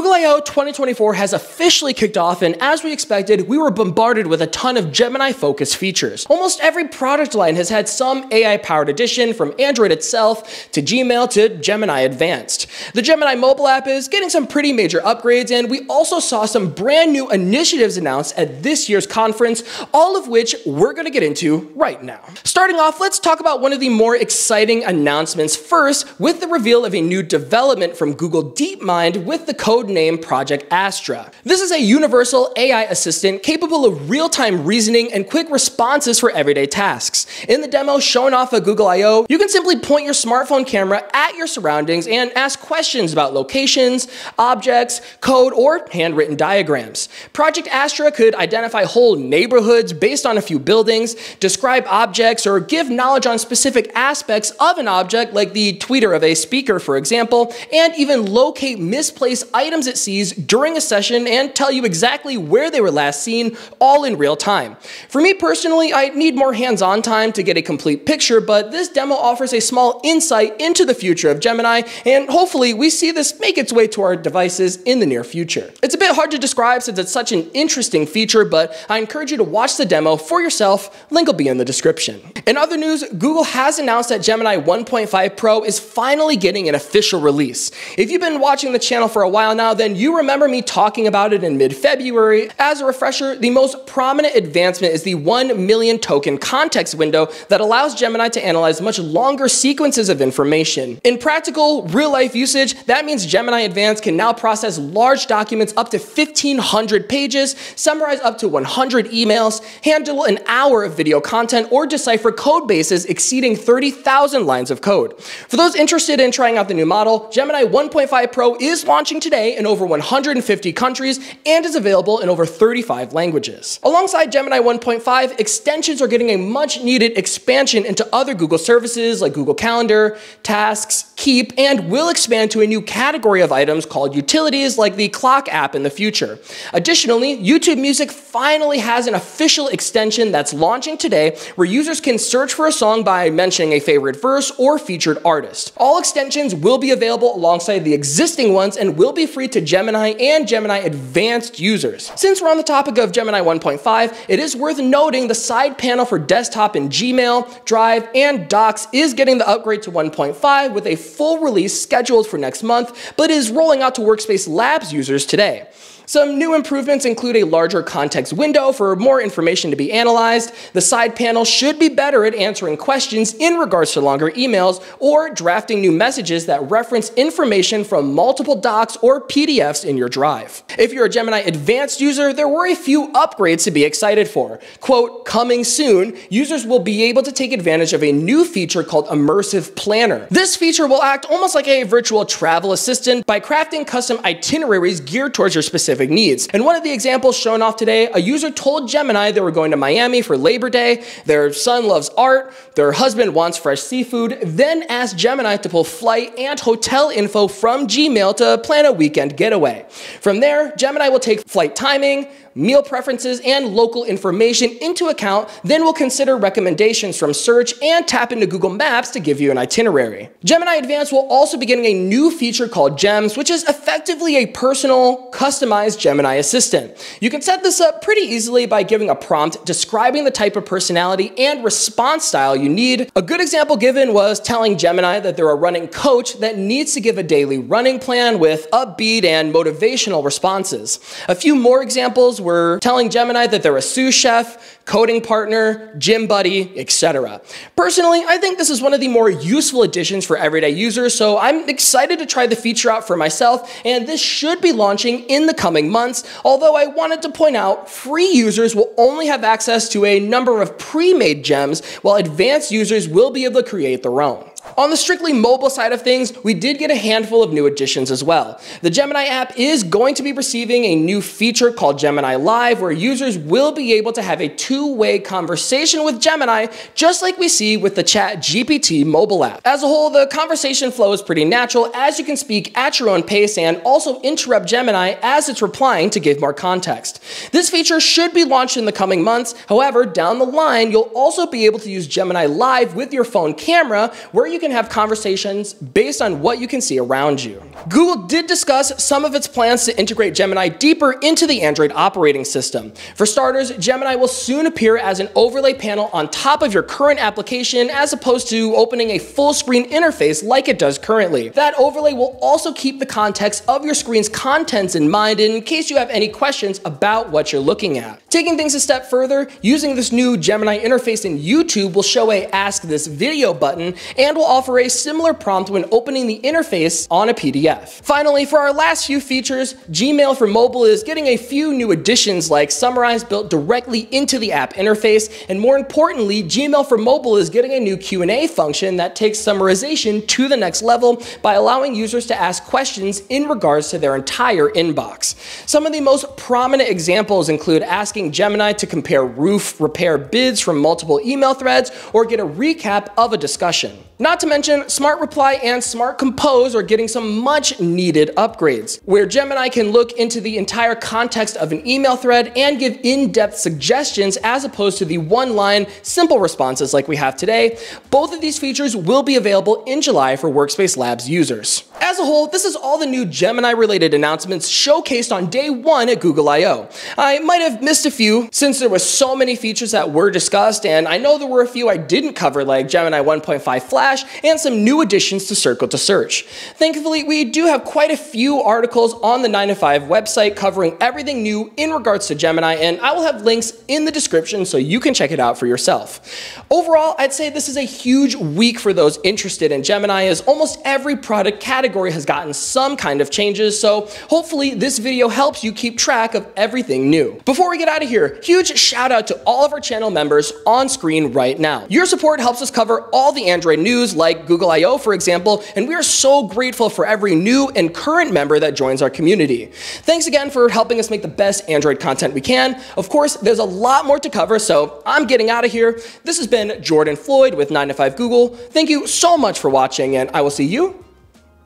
Google I.O. 2024 has officially kicked off, and as we expected, we were bombarded with a ton of Gemini focused features. Almost every product line has had some AI powered addition, from Android itself to Gmail to Gemini Advanced. The Gemini mobile app is getting some pretty major upgrades, and we also saw some brand new initiatives announced at this year's conference, all of which we're going to get into right now. Starting off, let's talk about one of the more exciting announcements first with the reveal of a new development from Google DeepMind with the code name Project Astra. This is a universal AI assistant capable of real-time reasoning and quick responses for everyday tasks. In the demo shown off at Google I.O., you can simply point your smartphone camera at your surroundings and ask questions about locations, objects, code, or handwritten diagrams. Project Astra could identify whole neighborhoods based on a few buildings, describe objects, or give knowledge on specific aspects of an object like the tweeter of a speaker, for example, and even locate misplaced items items it sees during a session and tell you exactly where they were last seen, all in real time. For me personally, I need more hands-on time to get a complete picture, but this demo offers a small insight into the future of Gemini, and hopefully we see this make its way to our devices in the near future. It's a bit hard to describe since it's such an interesting feature, but I encourage you to watch the demo for yourself. Link will be in the description. In other news, Google has announced that Gemini 1.5 Pro is finally getting an official release. If you've been watching the channel for a while now, then you remember me talking about it in mid-February. As a refresher, the most prominent advancement is the 1 million token context window that allows Gemini to analyze much longer sequences of information. In practical, real-life usage, that means Gemini Advanced can now process large documents up to 1,500 pages, summarize up to 100 emails, handle an hour of video content, or decipher code bases exceeding 30,000 lines of code. For those interested in trying out the new model, Gemini 1.5 Pro is launching today in over 150 countries and is available in over 35 languages. Alongside Gemini 1.5, extensions are getting a much needed expansion into other Google services like Google Calendar, Tasks, Keep, and will expand to a new category of items called utilities like the Clock app in the future. Additionally, YouTube Music finally has an official extension that's launching today where users can search for a song by mentioning a favorite verse or featured artist. All extensions will be available alongside the existing ones and will be free free to Gemini and Gemini Advanced users. Since we're on the topic of Gemini 1.5, it is worth noting the side panel for desktop in Gmail, Drive, and Docs is getting the upgrade to 1.5 with a full release scheduled for next month, but is rolling out to Workspace Labs users today. Some new improvements include a larger context window for more information to be analyzed. The side panel should be better at answering questions in regards to longer emails or drafting new messages that reference information from multiple docs or PDFs in your drive. If you're a Gemini Advanced user, there were a few upgrades to be excited for. Quote, coming soon, users will be able to take advantage of a new feature called Immersive Planner. This feature will act almost like a virtual travel assistant by crafting custom itineraries geared towards your specific needs. And one of the examples shown off today, a user told Gemini they were going to Miami for Labor Day, their son loves art, their husband wants fresh seafood, then asked Gemini to pull flight and hotel info from Gmail to plan a weekend getaway. From there, Gemini will take flight timing, meal preferences, and local information into account, then we'll consider recommendations from search and tap into Google Maps to give you an itinerary. Gemini Advanced will also be getting a new feature called Gems, which is effectively a personal, customized Gemini assistant. You can set this up pretty easily by giving a prompt describing the type of personality and response style you need. A good example given was telling Gemini that they're a running coach that needs to give a daily running plan with upbeat and motivational responses. A few more examples were telling Gemini that they're a sous chef, coding partner, gym buddy, etc. Personally, I think this is one of the more useful additions for everyday users, so I'm excited to try the feature out for myself, and this should be launching in the coming months, although I wanted to point out free users will only have access to a number of pre-made gems, while advanced users will be able to create their own. On the strictly mobile side of things, we did get a handful of new additions as well. The Gemini app is going to be receiving a new feature called Gemini Live, where users will be able to have a two-way conversation with Gemini, just like we see with the Chat GPT mobile app. As a whole, the conversation flow is pretty natural, as you can speak at your own pace and also interrupt Gemini as it's replying to give more context. This feature should be launched in the coming months. However, down the line, you'll also be able to use Gemini Live with your phone camera, where you can have conversations based on what you can see around you. Google did discuss some of its plans to integrate Gemini deeper into the Android operating system. For starters, Gemini will soon appear as an overlay panel on top of your current application as opposed to opening a full screen interface like it does currently. That overlay will also keep the context of your screen's contents in mind in case you have any questions about what you're looking at. Taking things a step further, using this new Gemini interface in YouTube will show a Ask This Video button and will offer a similar prompt when opening the interface on a PDF. Finally, for our last few features, Gmail for mobile is getting a few new additions like Summarize built directly into the app interface, and more importantly, Gmail for mobile is getting a new Q&A function that takes summarization to the next level by allowing users to ask questions in regards to their entire inbox. Some of the most prominent examples include asking Gemini to compare roof repair bids from multiple email threads or get a recap of a discussion. Not to mention, Smart Reply and Smart Compose are getting some much needed upgrades, where Gemini can look into the entire context of an email thread and give in-depth suggestions as opposed to the one-line simple responses like we have today. Both of these features will be available in July for Workspace Labs users. As a whole, this is all the new Gemini related announcements showcased on day one at Google I.O. I might have missed a few since there were so many features that were discussed, and I know there were a few I didn't cover like Gemini 1.5 Flash and some new additions to Circle to Search. Thankfully, we do have quite a few articles on the 9 to 5 website covering everything new in regards to Gemini, and I will have links in the description so you can check it out for yourself. Overall, I'd say this is a huge week for those interested in Gemini as almost every product category category has gotten some kind of changes, so hopefully this video helps you keep track of everything new. Before we get out of here, huge shout out to all of our channel members on screen right now. Your support helps us cover all the Android news like Google I.O. for example, and we are so grateful for every new and current member that joins our community. Thanks again for helping us make the best Android content we can. Of course, there's a lot more to cover, so I'm getting out of here. This has been Jordan Floyd with 9 to 5 Google. Thank you so much for watching, and I will see you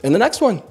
in the next one.